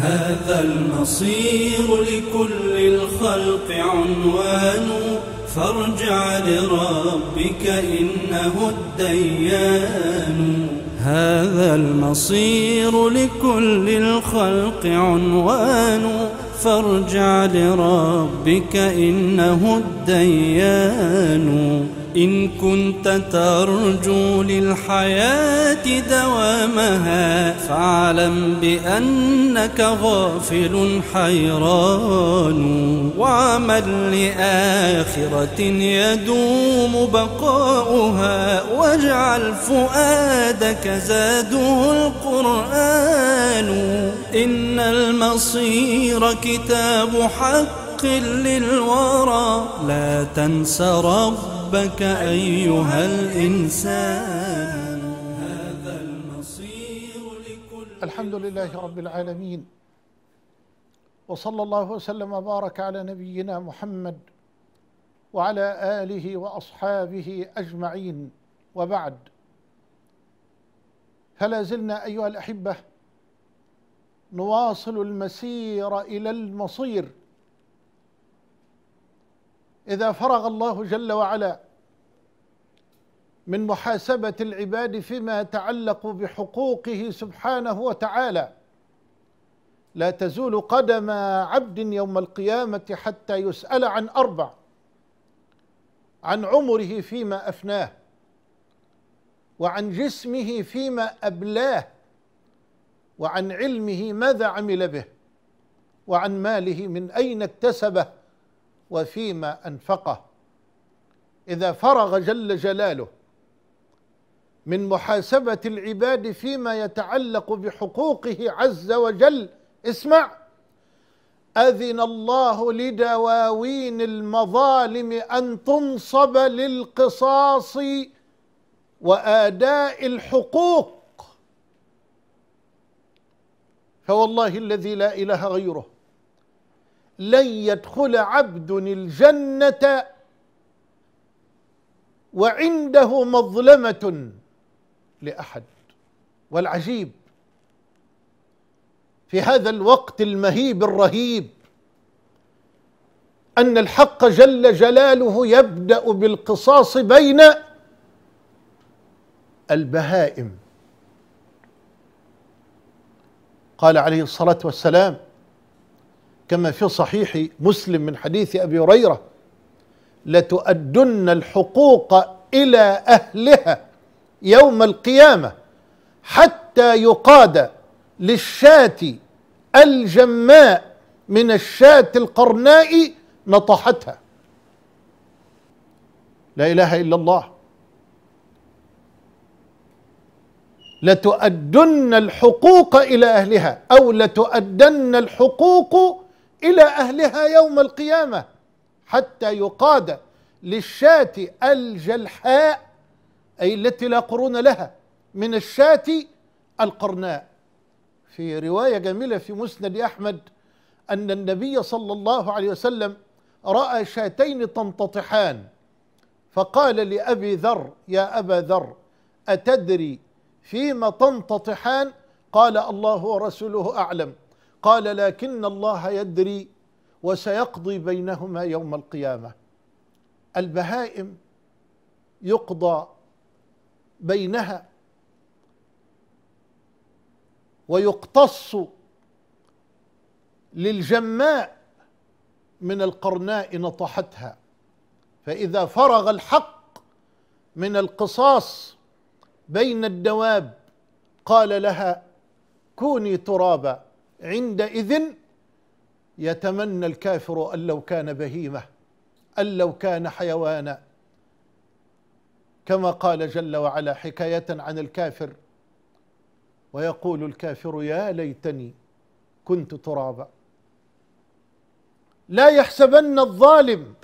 هذا المصير لكل الخلق عنوان. فارجع لربك إنه الديان. هذا المصير لكل الخلق عنوان. فارجع لربك إنه الديان. إن كنت ترجو للحياة دوامها فاعلم بأنك غافل حيران. وعمل لآخرة يدوم بقاؤها واجعل فؤادك زاده القرآن. إن المصير كتاب حق للورى لا تنس ربك أيها الإنسان. هذا المصير لكل الحمد لله رب العالمين. وصلى الله وسلم وبارك على نبينا محمد وعلى آله وأصحابه أجمعين. وبعد فلا زلنا أيها الأحبة نواصل المسير إلى المصير. إذا فرغ الله جل وعلا من محاسبة العباد فيما يتعلق بحقوقه سبحانه وتعالى لا تزول قدم عبد يوم القيامة حتى يسأل عن أربع عن عمره فيما أفناه وعن جسمه فيما أبلاه وعن علمه ماذا عمل به وعن ماله من أين اكتسبه. وفيما أنفقه. إذا فرغ جل جلاله من محاسبة العباد فيما يتعلق بحقوقه عز وجل اسمع أذن الله لدواوين المظالم أن تنصب للقصاص وآداء الحقوق. فوالله الذي لا إله غيره. لن يدخل عبد الجنة وعنده مظلمة لأحد. والعجيب في هذا الوقت المهيب الرهيب أن الحق جل جلاله يبدأ بالقصاص بين البهائم. قال عليه الصلاة والسلام كما في صحيح مسلم من حديث أبي هريرة لتؤدن الحقوق إلى أهلها يوم القيامة حتى يقاد للشاة الجماء من الشاة القرناء نطحتها. لا إله إلا الله. لتؤدن الحقوق إلى أهلها أو لتؤدن الحقوق إلى أهلها يوم القيامة حتى يقاد للشاة الجلحاء أي التي لا قرون لها من الشاة القرناء. في رواية جميلة في مسند أحمد أن النبي صلى الله عليه وسلم رأى شاتين تنتطحان فقال لأبي ذر يا أبا ذر أتدري فيما تنتطحان؟ قال الله ورسوله أعلم. قال لكن الله يدري وسيقضي بينهما يوم القيامة. البهائم يقضى بينها ويقتص للجماء من القرناء نطحتها. فإذا فرغ الحق من القصاص بين الدواب قال لها كوني ترابا. عندئذ يتمنى الكافر أن لو كان بهيمة أن لو كان حيوانا. كما قال جل وعلا حكاية عن الكافر ويقول الكافر يا ليتني كنت ترابا. لا يحسبن الظالم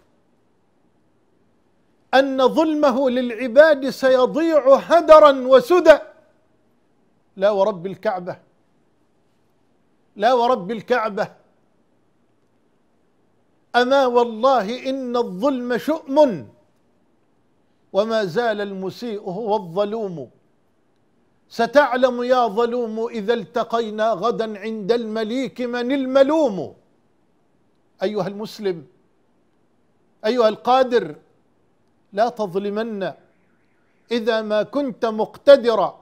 أن ظلمه للعباد سيضيع هدرا وسدى. لا ورب الكعبة. لا ورب الكعبة. أما والله إن الظلم شؤم وما زال المسيء هو الظلوم. ستعلم يا ظلوم إذا التقينا غدا عند المليك من الملوم. أيها المسلم أيها القادر لا تظلمن. إذا ما كنت مقتدرا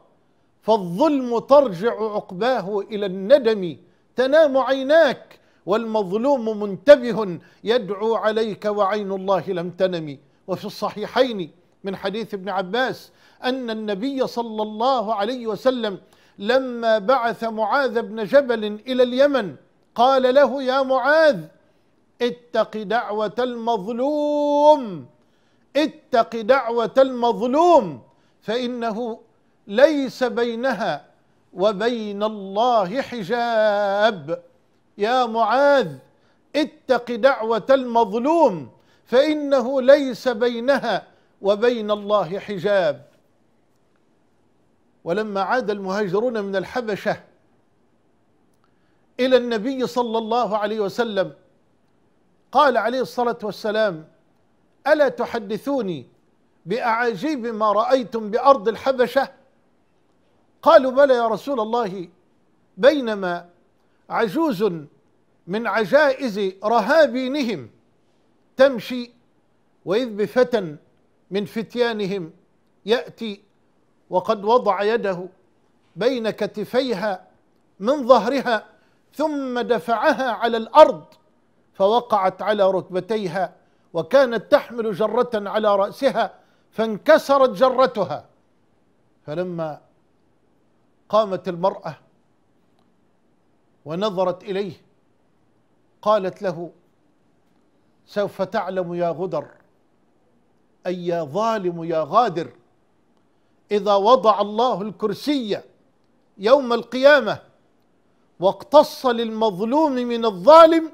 فالظلم ترجع عقباه إلى الندم. تنام عيناك والمظلوم منتبه يدعو عليك وعين الله لم تنم. وفي الصحيحين من حديث ابن عباس أن النبي صلى الله عليه وسلم لما بعث معاذ بن جبل إلى اليمن قال له يا معاذ اتق دعوة المظلوم اتق دعوة المظلوم فإنه ليس بينها وبين الله حجاب. يا معاذ اتق دعوة المظلوم فإنه ليس بينها وبين الله حجاب. ولما عاد المهاجرون من الحبشة إلى النبي صلى الله عليه وسلم قال عليه الصلاة والسلام ألا تحدثوني بأعاجيب ما رأيتم بأرض الحبشة؟ قالوا بلى يا رسول الله بينما عجوز من عجائز رهابينهم تمشي وإذ بفتى من فتيانهم يأتي وقد وضع يده بين كتفيها من ظهرها ثم دفعها على الأرض فوقعت على ركبتيها وكانت تحمل جرة على رأسها فانكسرت جرتها. فلما قامت المرأة ونظرت إليه قالت له سوف تعلم يا غدر أي يا ظالم يا غادر إذا وضع الله الكرسي يوم القيامة واقتص للمظلوم من الظالم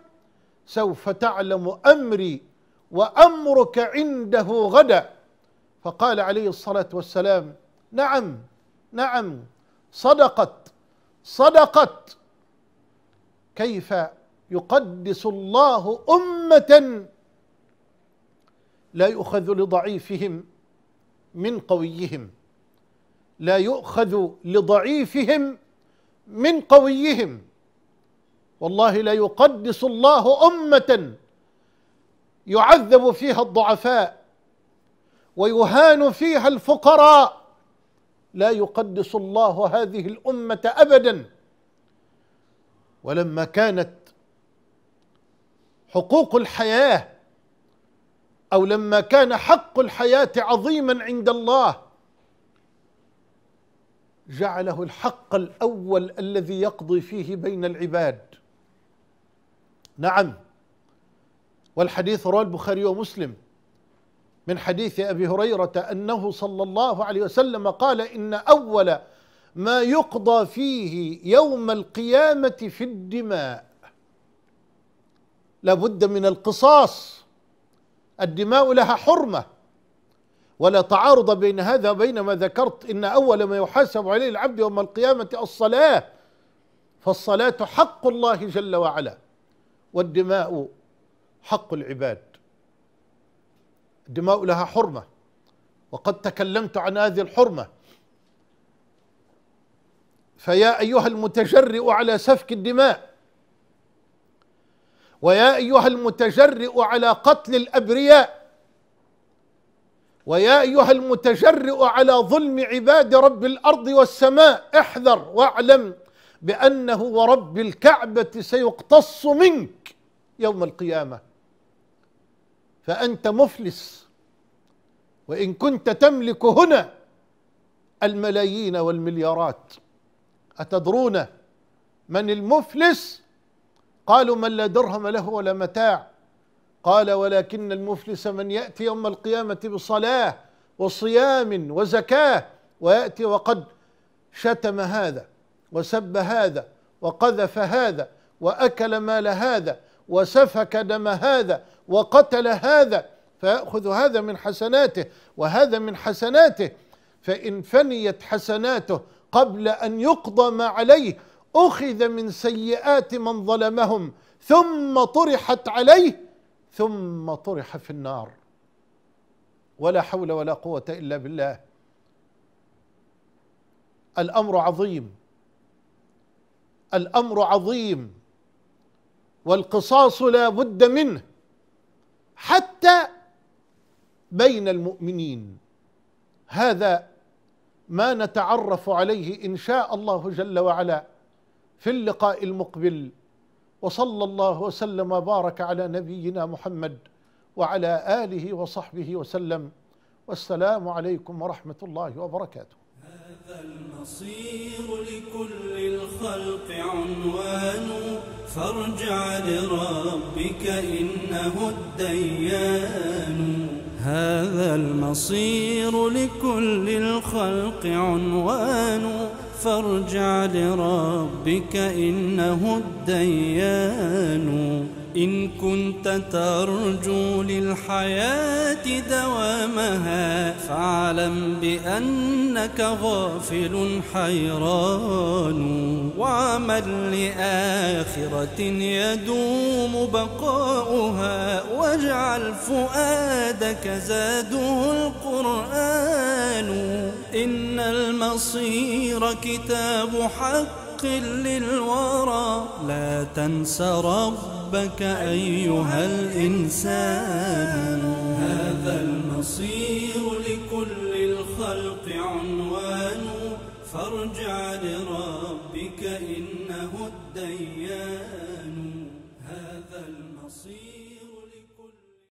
سوف تعلم أمري وأمرك عنده غدا. فقال عليه الصلاة والسلام نعم نعم. صدقت صدقت. كيف يقدس الله أمة لا يؤخذ لضعيفهم من قويهم لا يؤخذ لضعيفهم من قويهم. والله لا يقدس الله أمة يعذب فيها الضعفاء ويهان فيها الفقراء. لا يقدس الله هذه الأمة ابدا. ولما كانت حقوق الحياة أو لما كان حق الحياة عظيما عند الله جعله الحق الأول الذي يقضي فيه بين العباد. نعم والحديث رواه البخاري ومسلم. من حديث أبي هريرة أنه صلى الله عليه وسلم قال إن أول ما يقضى فيه يوم القيامة في الدماء لابد من القصاص. الدماء لها حرمة. ولا تعارض بين هذا وبين ما ذكرت إن أول ما يحاسب عليه العبد يوم القيامة الصلاة فالصلاة حق الله جل وعلا والدماء حق العباد. الدماء لها حرمة. وقد تكلمت عن هذه الحرمة. فيا أيها المتجرئ على سفك الدماء. ويا أيها المتجرئ على قتل الأبرياء. ويا أيها المتجرئ على ظلم عباد رب الأرض والسماء. احذر واعلم بأنه ورب الكعبة سيقتص منك يوم القيامة. فأنت مفلس. وإن كنت تملك هنا الملايين والمليارات أتدرون من المفلس؟ قالوا من لا درهم له ولا متاع. قال ولكن المفلس من يأتي يوم القيامة بصلاة وصيام وزكاة ويأتي وقد شتم هذا وسب هذا وقذف هذا وأكل مال هذا وسفك دم هذا وقتل هذا فيأخذ هذا من حسناته وهذا من حسناته. فإن فنيت حسناته قبل أن يقضى ما عليه أخذ من سيئات من ظلمهم ثم طرحت عليه ثم طرح في النار. ولا حول ولا قوة إلا بالله. الأمر عظيم. الأمر عظيم. والقصاص لا بد منه. حتى بين المؤمنين. هذا ما نتعرف عليه إن شاء الله جل وعلا في اللقاء المقبل. وصلى الله وسلم وبارك على نبينا محمد وعلى آله وصحبه وسلم. والسلام عليكم ورحمة الله وبركاته. هذا المصير لكل الخلق عنوان. فارجع لربك إنه الديان. هذا المصير لكل الخلق عنوان. فارجع لربك إنه الديان. إن كنت ترجو للحياة دوامها فاعلم بأنك غافل حيران. وعمل لآخرة يدوم بقاؤها. واجعل فؤادك زاده القرآن. إن المصير كتاب حق للورى. لا تنس ربك أيها الإنسان. هذا المصير